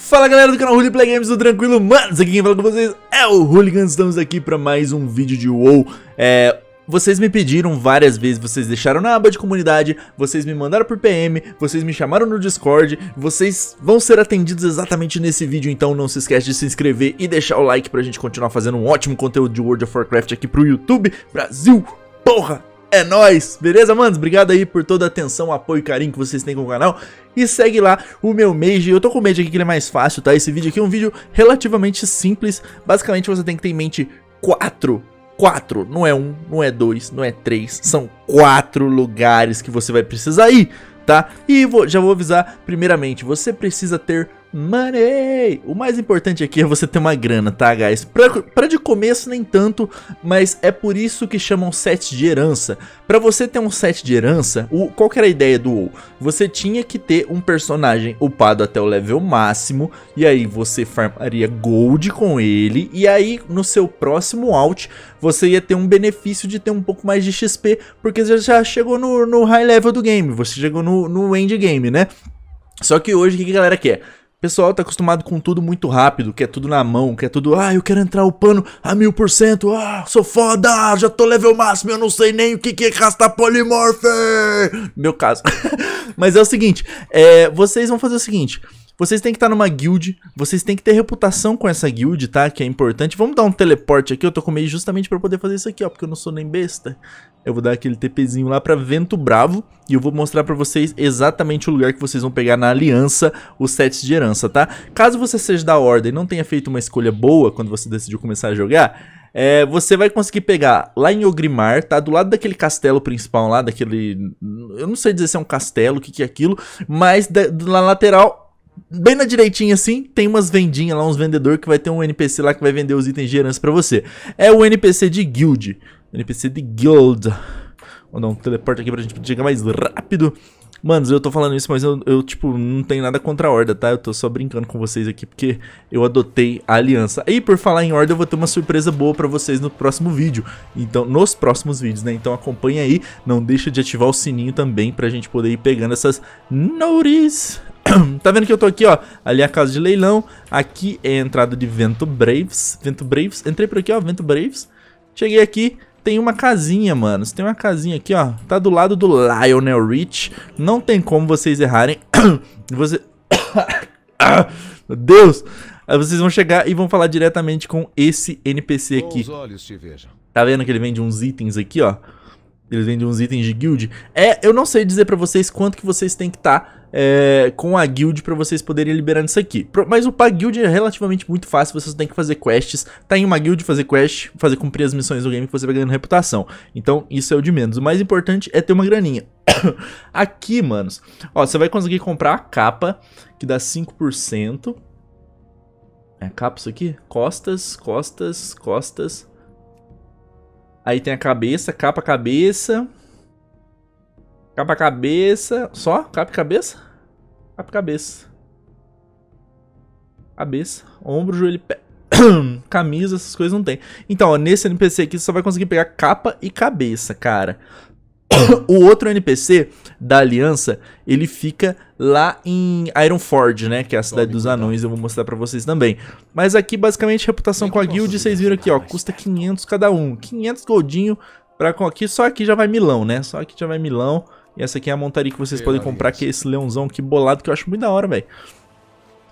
Fala galera do canal Hooli Play Games, tudo tranquilo? Manos, aqui quem fala com vocês é o Hooligan, estamos aqui para mais um vídeo de WoW é, Vocês me pediram várias vezes, vocês deixaram na aba de comunidade, vocês me mandaram por PM, vocês me chamaram no Discord Vocês vão ser atendidos exatamente nesse vídeo, então não se esquece de se inscrever e deixar o like pra gente continuar fazendo um ótimo conteúdo de World of Warcraft aqui pro YouTube Brasil, porra! É nóis, beleza, manos? Obrigado aí por toda a atenção, apoio e carinho que vocês têm com o canal. E segue lá o meu Mage. Eu tô com o Mage aqui que ele é mais fácil, tá? Esse vídeo aqui é um vídeo relativamente simples. Basicamente você tem que ter em mente quatro quatro, não é um, não é dois, não é três, são quatro lugares que você vai precisar ir, tá? E vou, já vou avisar, primeiramente, você precisa ter Money! O mais importante aqui é você ter uma grana, tá, guys? Pra, pra, de começo nem tanto, mas é por isso que chamam set de herança. Pra você ter um set de herança, o, qual era a ideia do WoW? Você tinha que ter um personagem upado até o level máximo, e aí você farmaria gold com ele, e aí no seu próximo out, você ia ter um benefício de ter um pouco mais de XP, porque você já chegou no, no high level do game, você chegou no, no endgame, né? Só que hoje o que a galera quer? Pessoal tá acostumado com tudo muito rápido, quer tudo na mão, quer tudo, ah, eu quero entrar o pano a mil por cento, ah, sou foda, já tô level máximo, eu não sei nem o que, que é castar polimorphe. Meu caso. Mas é o seguinte, é, vocês vão fazer o seguinte, vocês têm que estar numa guild, vocês têm que ter reputação com essa guild, tá? Que é importante. Vamos dar um teleporte aqui, eu tô com meio justamente pra poder fazer isso aqui, ó, porque eu não sou nem besta. Eu vou dar aquele TPzinho lá pra Vento Bravo e eu vou mostrar pra vocês exatamente o lugar que vocês vão pegar na aliança os sets de herança, tá? Caso você seja da Ordem e não tenha feito uma escolha boa quando você decidiu começar a jogar... É, você vai conseguir pegar lá em Ogrimar, tá? Do lado daquele castelo principal lá, daquele... Eu não sei dizer se é um castelo, o que, que é aquilo, mas da, na lateral bem na direitinha assim, tem umas vendinhas lá, uns vendedor que vai ter um NPC lá que vai vender os itens de herança pra você. É o NPC de Guild. NPC de Guild. Vou dar um teleporte aqui pra gente chegar mais rápido. Manos, eu tô falando isso, mas eu, eu, tipo, não tenho nada contra a Horda, tá? Eu tô só brincando com vocês aqui, porque eu adotei a aliança. E por falar em Horda, eu vou ter uma surpresa boa pra vocês no próximo vídeo. Então, nos próximos vídeos, né? Então acompanha aí, não deixa de ativar o sininho também pra gente poder ir pegando essas notice tá vendo que eu tô aqui, ó? Ali é a casa de leilão. Aqui é a entrada de Vento Braves. Vento Braves. Entrei por aqui, ó. Vento Braves. Cheguei aqui. Tem uma casinha, mano. Tem uma casinha aqui, ó. Tá do lado do Lionel Rich. Não tem como vocês errarem. Você... Meu Deus! Aí vocês vão chegar e vão falar diretamente com esse NPC aqui. Tá vendo que ele vende uns itens aqui, ó? Eles vendem uns itens de guild. É, eu não sei dizer pra vocês quanto que vocês têm que estar tá, é, com a guild pra vocês poderem liberar isso aqui. Mas o pag guild é relativamente muito fácil, vocês têm que fazer quests. Tá em uma guild, fazer quest, fazer cumprir as missões do game que você vai ganhando reputação. Então, isso é o de menos. O mais importante é ter uma graninha. aqui, manos, ó, você vai conseguir comprar a capa, que dá 5%. É capa isso aqui? Costas, costas, costas... Aí tem a cabeça, capa cabeça. Capa cabeça. Só? Capa cabeça? Capa cabeça. Cabeça. Ombro, joelho, pé. Camisa, essas coisas não tem. Então, ó, nesse NPC aqui você só vai conseguir pegar capa e cabeça, cara. o outro NPC da aliança, ele fica lá em Ironforge, né? Que é a cidade dos anões, eu vou mostrar pra vocês também. Mas aqui, basicamente, reputação com a guild, vocês viram aqui, ó, custa 500 cada um. 500 goldinho pra aqui, só aqui já vai milão, né? Só aqui já vai milão. E essa aqui é a montaria que vocês podem comprar, que é esse leãozão aqui bolado, que eu acho muito da hora, velho.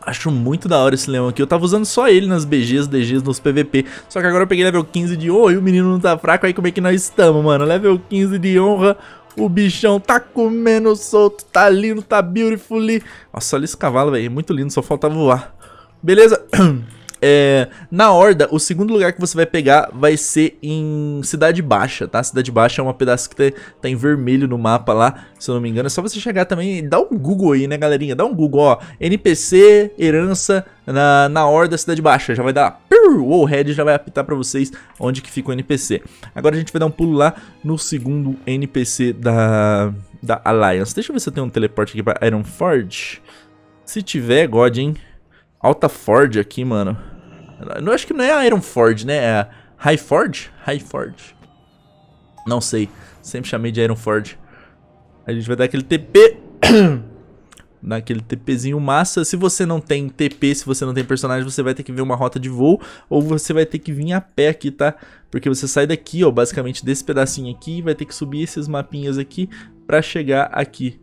Acho muito da hora esse leão aqui. Eu tava usando só ele nas BGs, DGs, nos PVP. Só que agora eu peguei level 15 de honra e o menino não tá fraco. Aí como é que nós estamos, mano? Level 15 de honra. O bichão tá comendo solto, tá lindo, tá beautiful. Nossa, olha esse cavalo, velho. Muito lindo, só falta voar. Beleza? É, na Horda, o segundo lugar que você vai pegar vai ser em Cidade Baixa, tá? Cidade Baixa é uma pedaço que tá, tá, em vermelho no mapa lá, se eu não me engano. É só você chegar também, dá um Google aí, né, galerinha? Dá um Google, ó. NPC, herança na, na Horda Cidade Baixa. Já vai dar... O Red já vai apitar pra vocês onde que fica o NPC. Agora a gente vai dar um pulo lá no segundo NPC da, da Alliance. Deixa eu ver se eu tenho um teleporte aqui pra Ironforge. Se tiver, God, hein? Alta Ford aqui, mano. Eu acho que não é a Iron Ford, né? É a High Ford? High Ford. Não sei. Sempre chamei de Iron Ford. A gente vai dar aquele TP. naquele TPzinho massa. Se você não tem TP, se você não tem personagem, você vai ter que ver uma rota de voo ou você vai ter que vir a pé aqui, tá? Porque você sai daqui, ó, basicamente desse pedacinho aqui, vai ter que subir esses mapinhas aqui para chegar aqui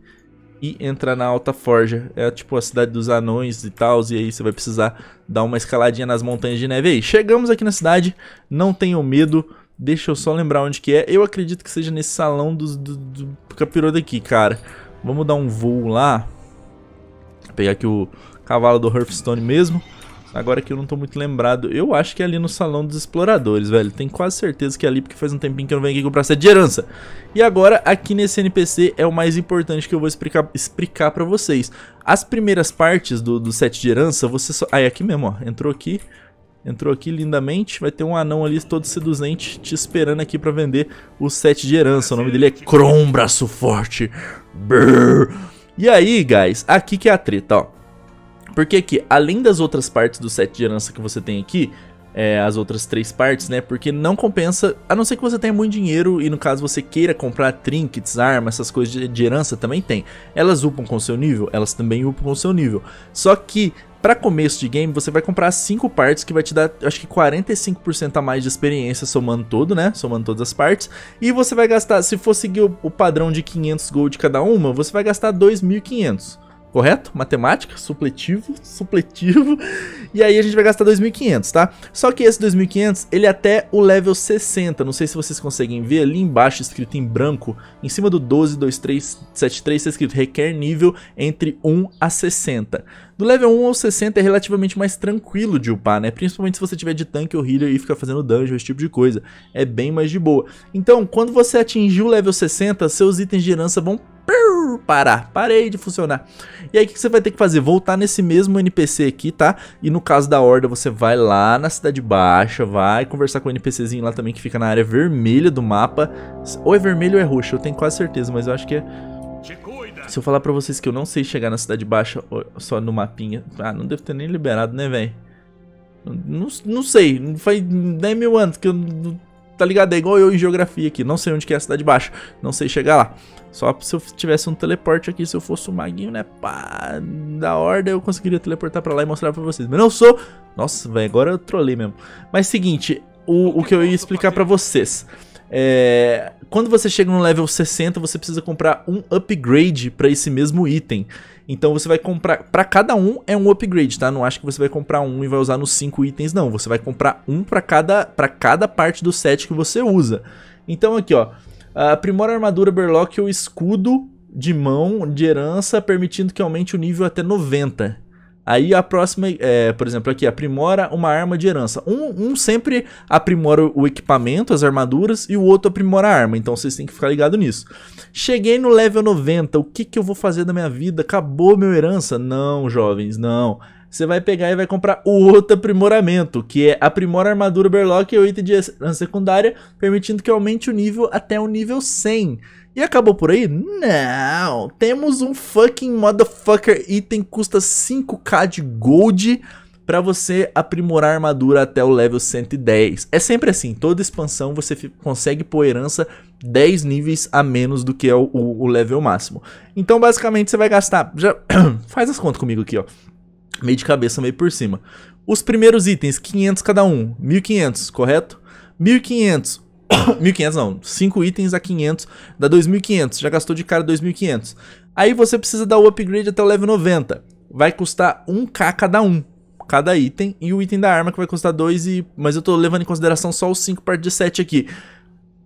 e entrar na Alta Forja. É tipo a cidade dos anões e tal, e aí você vai precisar dar uma escaladinha nas montanhas de neve aí. Chegamos aqui na cidade, não tenham medo, deixa eu só lembrar onde que é. Eu acredito que seja nesse salão do, do, do capiroto aqui, cara. Vamos dar um voo lá. Vou pegar aqui o cavalo do Hearthstone mesmo. Agora que eu não tô muito lembrado. Eu acho que é ali no Salão dos Exploradores, velho. Tenho quase certeza que é ali, porque faz um tempinho que eu não venho aqui comprar set de herança. E agora, aqui nesse NPC, é o mais importante que eu vou explicar, explicar pra vocês. As primeiras partes do, do set de herança, você só... Ah, é aqui mesmo, ó. Entrou aqui. Entrou aqui lindamente, vai ter um anão ali todo seduzente te esperando aqui pra vender o set de herança. O nome dele é Kron Braço Forte. Brrr. E aí, guys, aqui que é a treta, ó. Porque aqui, além das outras partes do set de herança que você tem aqui, é, as outras três partes, né? Porque não compensa, a não ser que você tenha muito dinheiro e no caso você queira comprar trinkets, armas, essas coisas de, de herança também tem. Elas upam com seu nível? Elas também upam com seu nível. Só que para começo de game, você vai comprar 5 partes que vai te dar, acho que 45% a mais de experiência somando todo, né? Somando todas as partes. E você vai gastar, se for seguir o, o padrão de 500 gold cada uma, você vai gastar 2.500 correto? Matemática, supletivo, supletivo. E aí a gente vai gastar 2.500, tá? Só que esse 2.500, ele é até o level 60. Não sei se vocês conseguem ver ali embaixo, escrito em branco, em cima do 122373, está escrito requer nível entre 1 a 60. Do level 1 ao 60 é relativamente mais tranquilo de upar, né? Principalmente se você tiver de tanque ou healer e ficar fazendo dungeon, esse tipo de coisa. É bem mais de boa. Então, quando você atingir o level 60, seus itens de herança vão parar, parei de funcionar. E aí o que você vai ter que fazer? Voltar nesse mesmo NPC aqui, tá? E no caso da horda você vai lá na cidade baixa, vai conversar com o NPCzinho lá também que fica na área vermelha do mapa. Ou é vermelho ou é roxo, eu tenho quase certeza, mas eu acho que é... Se eu falar pra vocês que eu não sei chegar na cidade baixa só no mapinha... Ah, não devo ter nem liberado, né, velho? Não, não sei, faz 10 mil anos que eu tá ligado? É igual eu em geografia aqui. Não sei onde que é a cidade baixa. Não sei chegar lá. Só se eu tivesse um teleporte aqui, se eu fosse um maguinho, né? Pá, da ordem eu conseguiria teleportar pra lá e mostrar pra vocês. Mas não sou. Nossa, velho, agora eu trolei mesmo. Mas seguinte, o, o que eu ia explicar pra vocês. É, quando você chega no level 60, você precisa comprar um upgrade para esse mesmo item. Então você vai comprar, para cada um é um upgrade, tá? Não acho que você vai comprar um e vai usar nos 5 itens, não. Você vai comprar um para cada, pra cada parte do set que você usa. Então aqui, ó, aprimora a armadura Berlock ou escudo de mão de herança, permitindo que aumente o nível até 90. Aí a próxima, é, por exemplo, aqui, aprimora uma arma de herança. Um, um, sempre aprimora o equipamento, as armaduras, e o outro aprimora a arma. Então vocês têm que ficar ligado nisso. Cheguei no level 90, o que, que eu vou fazer da minha vida? Acabou meu herança? Não, jovens, não. Você vai pegar e vai comprar o outro aprimoramento, que é aprimora a armadura Berlock e o item de herança secundária, permitindo que aumente o nível até o nível 100. E acabou por aí? Não! Temos um fucking motherfucker item custa 5k de gold para você aprimorar a armadura até o level 110. É sempre assim, toda expansão você consegue pôr herança 10 níveis a menos do que é o, o, o level máximo. Então basicamente você vai gastar, já faz as contas comigo aqui ó, meio de cabeça, meio por cima. Os primeiros itens, 500 cada um, 1500, correto? 1500, 1.500 não, 5 itens a 500, dá 2.500, já gastou de cara 2.500. Aí você precisa dar o upgrade até o level 90, vai custar 1k cada um, cada item, e o item da arma que vai custar 2, e... mas eu tô levando em consideração só os 5 parte de 7 aqui.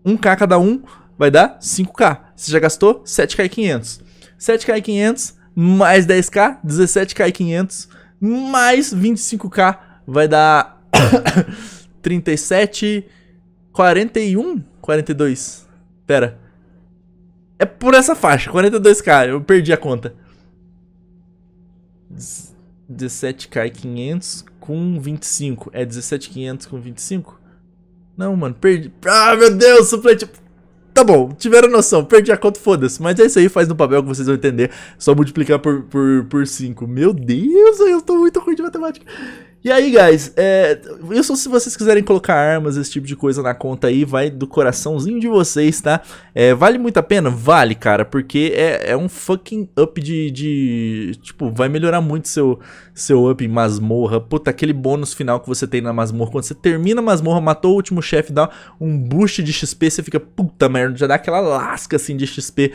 1k cada um vai dar 5k, você já gastou 7k e 500. 7k e 500, mais 10k, 17k e 500, mais 25k, vai dar 37 41? 42? Pera. É por essa faixa, 42k, eu perdi a conta. 17k e 500 com 25. É 17,500 com 25? Não, mano, perdi. Ah, meu Deus, suplente. Tá bom, tiveram noção, perdi a conta, foda-se. Mas é isso aí, faz no papel que vocês vão entender. Só multiplicar por, por, por 5. Meu Deus, eu tô muito ruim de matemática. E aí, guys, é, isso se vocês quiserem colocar armas, esse tipo de coisa na conta aí, vai do coraçãozinho de vocês, tá? É, vale muito a pena? Vale, cara, porque é, é um fucking up de, de... Tipo, vai melhorar muito seu, seu up em masmorra. Puta, aquele bônus final que você tem na masmorra, quando você termina a masmorra, matou o último chefe, dá um boost de XP, você fica, puta merda, já dá aquela lasca assim de XP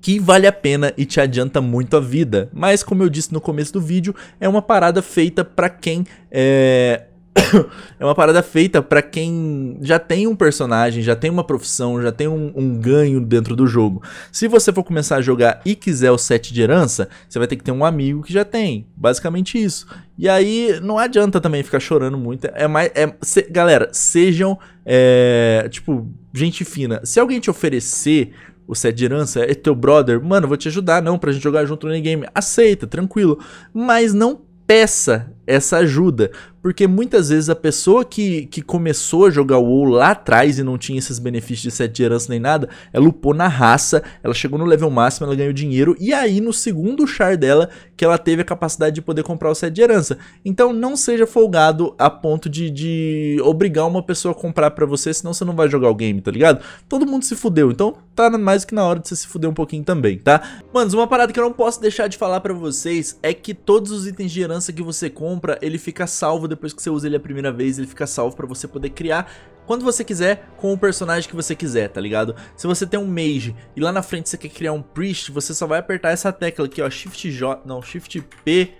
que vale a pena e te adianta muito a vida. Mas como eu disse no começo do vídeo, é uma parada feita para quem é é uma parada feita para quem já tem um personagem, já tem uma profissão, já tem um, um, ganho dentro do jogo. Se você for começar a jogar e quiser o set de herança, você vai ter que ter um amigo que já tem. Basicamente isso. E aí não adianta também ficar chorando muito. É mais. É, se, galera, sejam. É, tipo, gente fina. Se alguém te oferecer o set de herança é teu brother, mano, vou te ajudar, não, pra gente jogar junto no game. Aceita, tranquilo. Mas não peça essa ajuda, porque muitas vezes a pessoa que, que começou a jogar o WoW lá atrás e não tinha esses benefícios de set de herança nem nada, ela upou na raça, ela chegou no level máximo, ela ganhou dinheiro, e aí no segundo char dela que ela teve a capacidade de poder comprar o set de herança. Então não seja folgado a ponto de, de obrigar uma pessoa a comprar pra você, senão você não vai jogar o game, tá ligado? Todo mundo se fudeu, então tá mais que na hora de você se fuder um pouquinho também, tá? Manos, uma parada que eu não posso deixar de falar pra vocês é que todos os itens de herança que você compra, ele fica salvo depois que você usa ele a primeira vez, ele fica salvo pra você poder criar quando você quiser, com o personagem que você quiser, tá ligado? Se você tem um mage e lá na frente você quer criar um priest, você só vai apertar essa tecla aqui, ó, Shift J, não, Shift P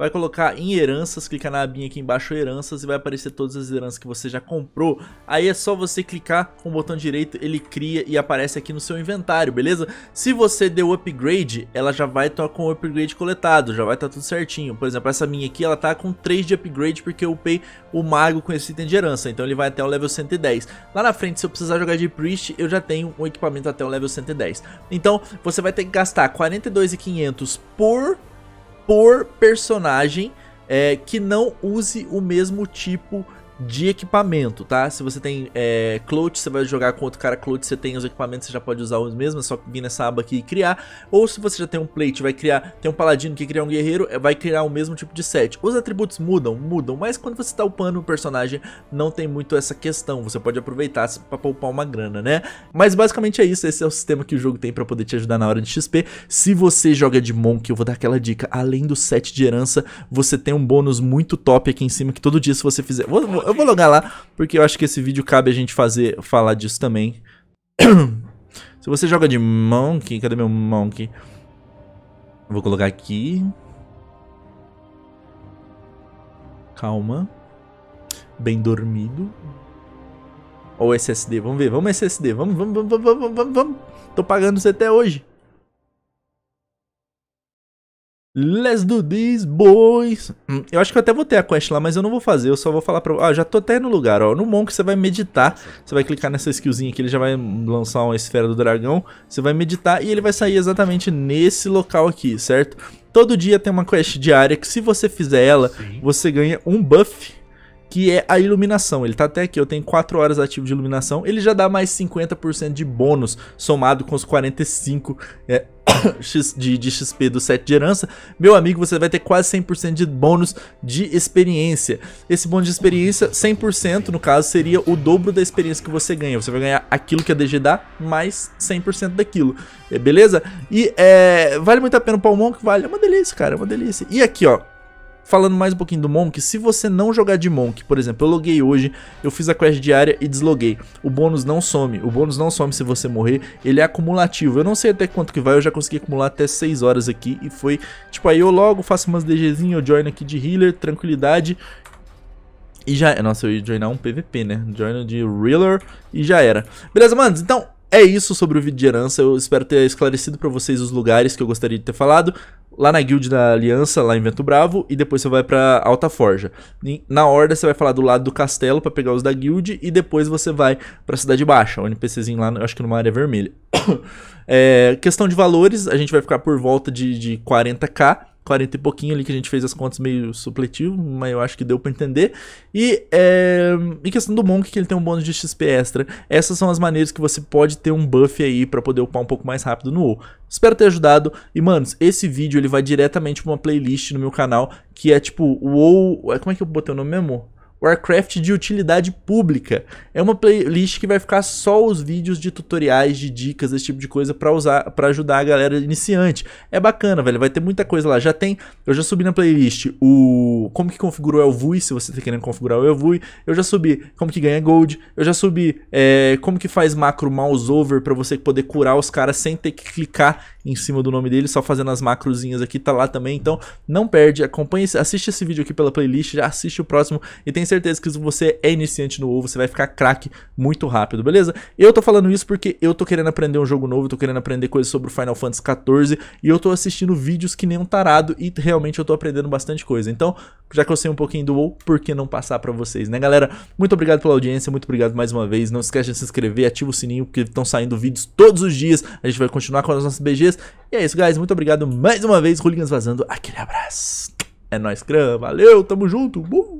vai colocar em heranças, clica na abinha aqui embaixo heranças e vai aparecer todas as heranças que você já comprou. Aí é só você clicar com o botão direito, ele cria e aparece aqui no seu inventário, beleza? Se você deu upgrade, ela já vai estar com o upgrade coletado, já vai estar tudo certinho. Por exemplo, essa minha aqui, ela tá com 3 de upgrade porque eu upei o mago com esse item de herança, então ele vai até o level 110. Lá na frente, se eu precisar jogar de priest, eu já tenho um equipamento até o level 110. Então, você vai ter que gastar 42.500 por por personagem é, que não use o mesmo tipo de equipamento, tá? Se você tem é, cloth, você vai jogar com outro cara cloth, você tem os equipamentos, você já pode usar os mesmos, é só vir nessa aba aqui e criar. Ou se você já tem um plate, vai criar, tem um paladino que cria um guerreiro, é, vai criar o mesmo tipo de set. Os atributos mudam, mudam, mas quando você tá upando o personagem, não tem muito essa questão, você pode aproveitar pra poupar uma grana, né? Mas basicamente é isso, esse é o sistema que o jogo tem pra poder te ajudar na hora de XP. Se você joga de Monk, eu vou dar aquela dica, além do set de herança, você tem um bônus muito top aqui em cima, que todo dia se você fizer... Vou, vou, eu vou logar lá, porque eu acho que esse vídeo cabe a gente fazer, falar disso também. Se você joga de Monk, cadê meu Monk? Eu vou colocar aqui. Calma. Bem dormido. Ou SSD, vamos ver, vamos SSD, vamos, vamos, vamos, vamos, vamos, vamos. Tô pagando você até hoje. Let's do this, boys. Hum, eu acho que eu até vou ter a quest lá, mas eu não vou fazer. Eu só vou falar pra... Ah, já tô até no lugar, ó. No Monk você vai meditar. Você vai clicar nessa skillzinha aqui, ele já vai lançar uma esfera do dragão. Você vai meditar e ele vai sair exatamente nesse local aqui, certo? Todo dia tem uma quest diária que se você fizer ela, Sim. você ganha um buff que é a iluminação. Ele tá até aqui, eu tenho 4 horas ativo de iluminação. Ele já dá mais 50% de bônus, somado com os 45 é, de, de XP do set de herança. Meu amigo, você vai ter quase 100% de bônus de experiência. Esse bônus de experiência, 100% no caso, seria o dobro da experiência que você ganha. Você vai ganhar aquilo que a DG dá, mais 100% daquilo. É, beleza? E é, vale muito a pena o Palmon, que vale. É uma delícia, cara, é uma delícia. E aqui, ó, Falando mais um pouquinho do Monk, se você não jogar de Monk, por exemplo, eu loguei hoje, eu fiz a quest diária e desloguei. O bônus não some, o bônus não some se você morrer, ele é acumulativo. Eu não sei até quanto que vai, eu já consegui acumular até 6 horas aqui e foi, tipo, aí eu logo faço umas DGzinhas, eu join aqui de healer, tranquilidade e já... Nossa, eu ia joinar um PVP, né? Join de Reeler e já era. Beleza, manos? Então, é isso sobre o vídeo de herança, eu espero ter esclarecido pra vocês os lugares que eu gostaria de ter falado lá na guild da Aliança, lá em Vento Bravo, e depois você vai pra Alta Forja. Na Horda você vai falar do lado do castelo pra pegar os da guild, e depois você vai pra Cidade Baixa, o NPCzinho lá, acho que numa área vermelha. é, questão de valores, a gente vai ficar por volta de, de 40k, 40 e pouquinho ali que a gente fez as contas meio supletivo, mas eu acho que deu para entender. E é, em questão do Monk, que ele tem um bônus de XP extra, essas são as maneiras que você pode ter um buff aí para poder upar um pouco mais rápido no WoW. Espero ter ajudado. E, manos, esse vídeo ele vai diretamente pra uma playlist no meu canal, que é tipo WoW... Como é que eu botei o nome mesmo? Warcraft de utilidade pública. É uma playlist que vai ficar só os vídeos de tutoriais, de dicas, esse tipo de coisa para usar, para ajudar a galera iniciante. É bacana, velho, vai ter muita coisa lá. Já tem, eu já subi na playlist o como que configura o Elvui, se você tá querendo configurar o Elvui. Eu já subi como que ganha gold. Eu já subi é, como que faz macro mouse over para você poder curar os caras sem ter que clicar em cima do nome dele, só fazendo as macrozinhas aqui, tá lá também. Então, não perde, acompanhe, assiste esse vídeo aqui pela playlist, já assiste o próximo e tem certeza que se você é iniciante no WoW, você vai ficar craque muito rápido, beleza? Eu tô falando isso porque eu tô querendo aprender um jogo novo, tô querendo aprender coisas sobre o Final Fantasy XIV e eu tô assistindo vídeos que nem um tarado e realmente eu tô aprendendo bastante coisa. Então, já que eu sei um pouquinho do WoW, por que não passar pra vocês, né, galera? Muito obrigado pela audiência, muito obrigado mais uma vez. Não esquece de se inscrever, ativa o sininho, porque estão saindo vídeos todos os dias. A gente vai continuar com as nossas BGs. E é isso, guys. Muito obrigado mais uma vez. Hooligans vazando. Aquele abraço. É nóis, Cram. Valeu, tamo junto. Uh!